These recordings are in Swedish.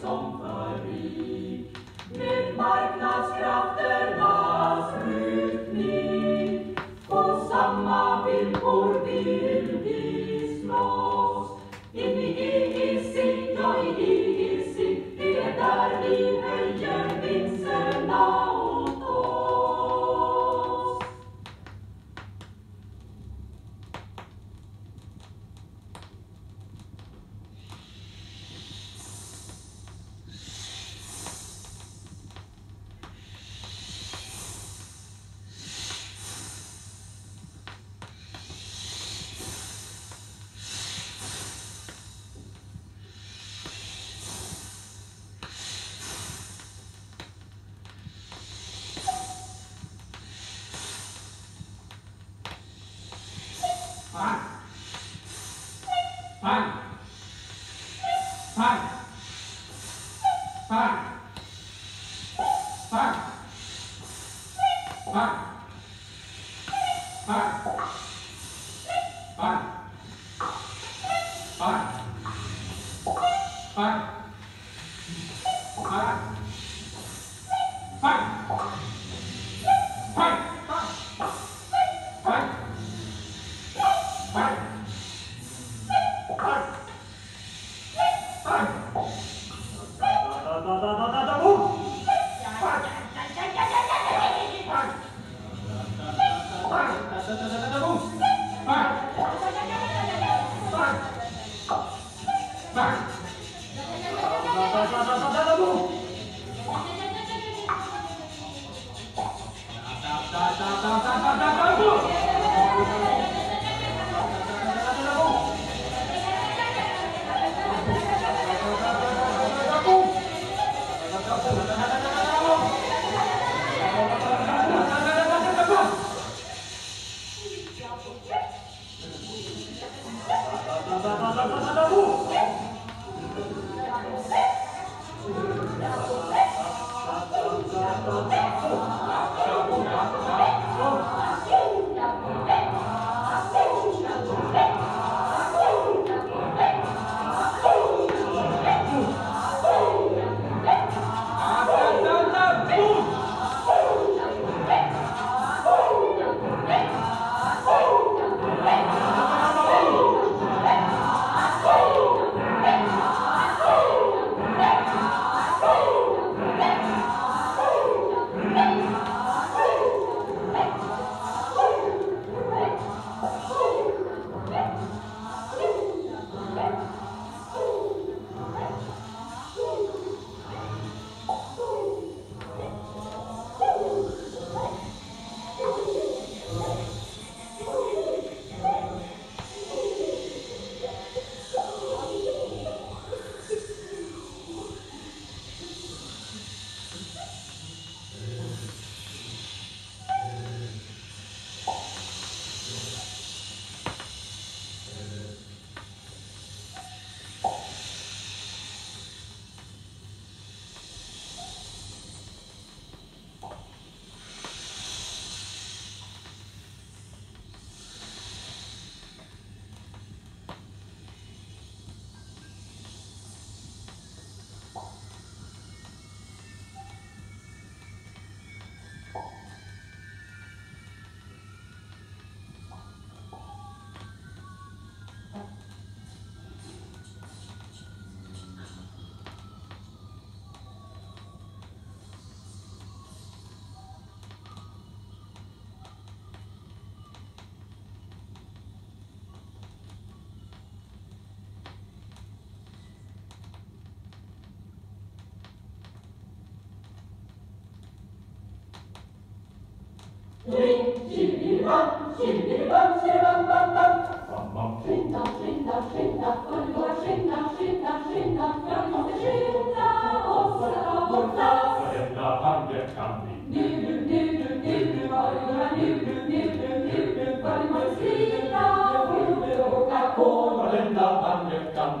Somebody. 开不 och åka på. Varenda angrepp kan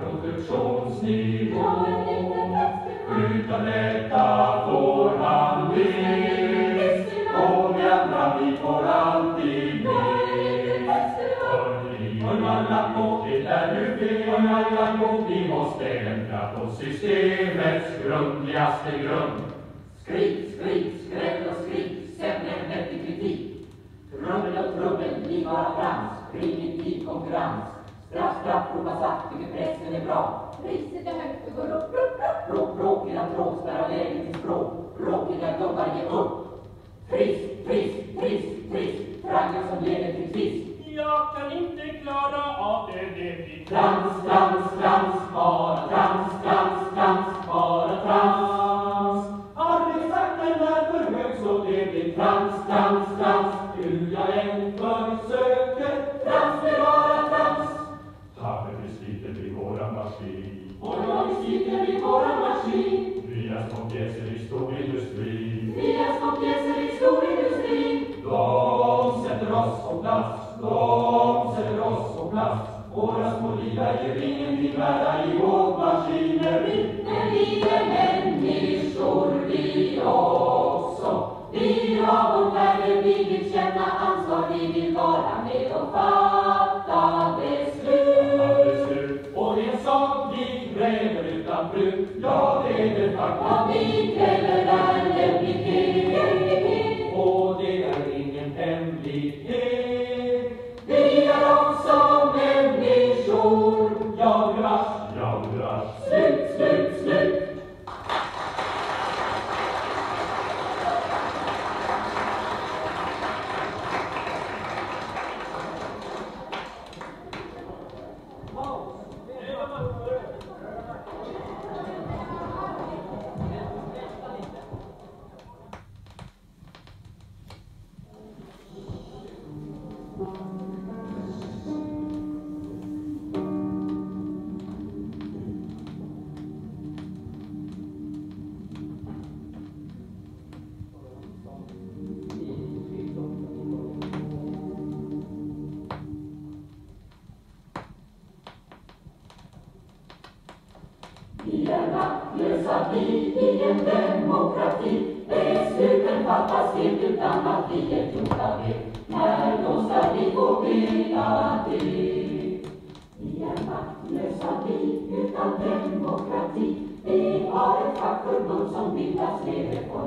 produktionsnivå Utan detta får han vinst Och vi andra vi får alltid minst Hörni, hör alla på, det är nu fel alla på, vi måste ändra på systemets grundligaste grund Skrik, skrik, skräll och skrik, sämre än vettig kritik. Trubbel och trubbel blir bara trams, primitiv konkurrens. Straff, straff, ropa satt, tycker pressen är bra. Priset är högt, det går upp, upp, upp. Bråk, bråk, era tråk, spärra vägen till språk. Bråkiga gubbar, ge upp. Frisk, frisk, frisk, frisk, traggel som leder till tvist. Jag kan inte klara av det, det blir Vi är ju ingenting värda i vårt maskineri Men vi är människor vi också. Vi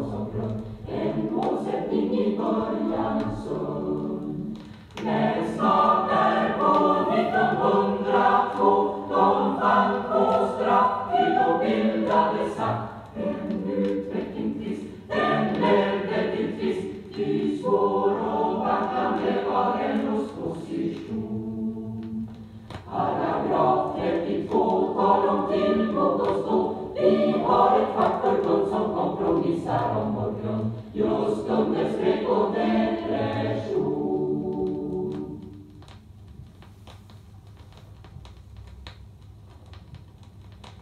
Lord.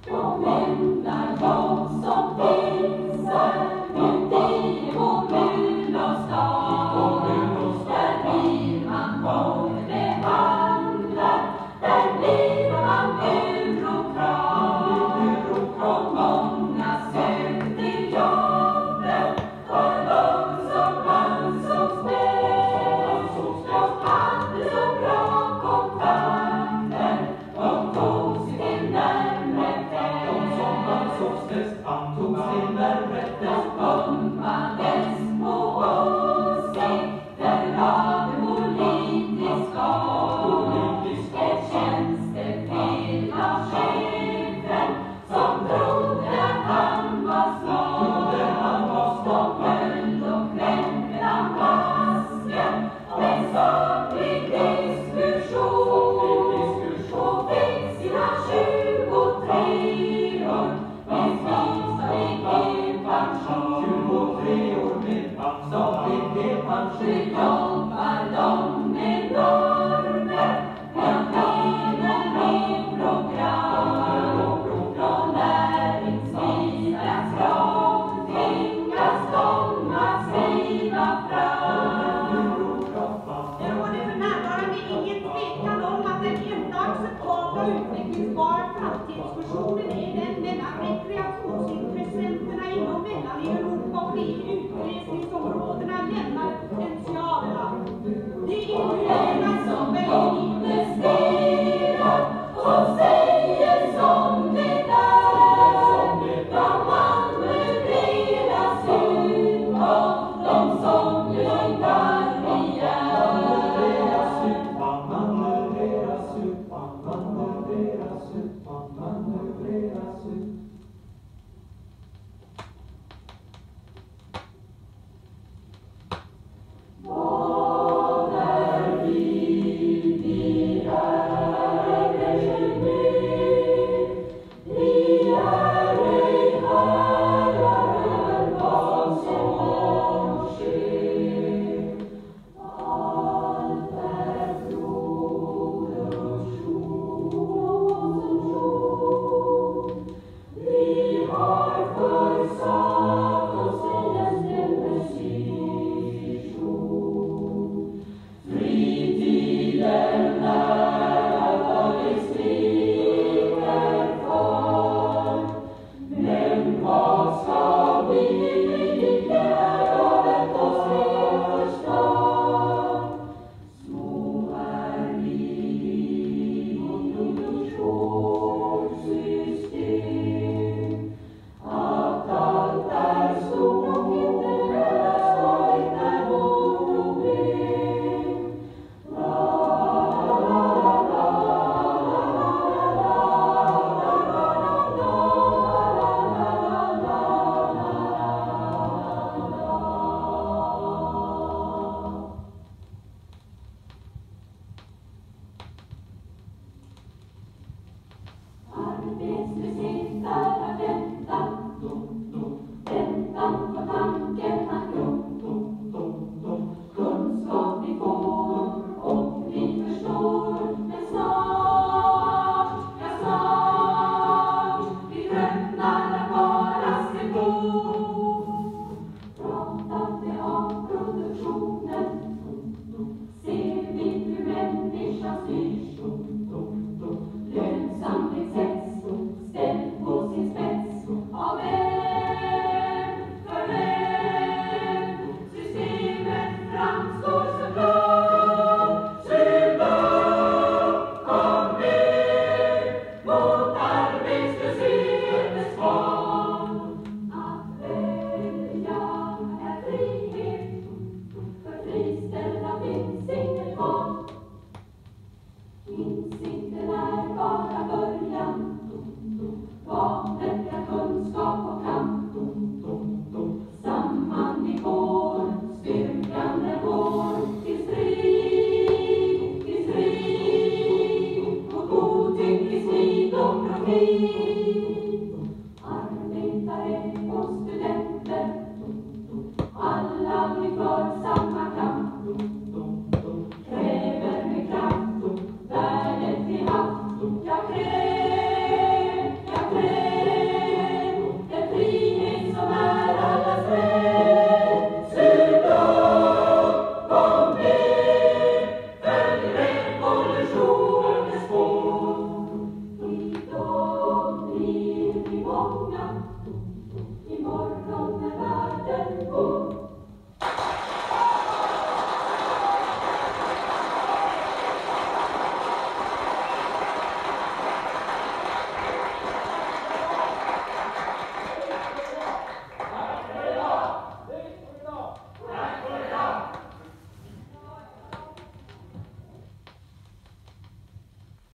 O men thy bones. Minns inte när bara början przyjął.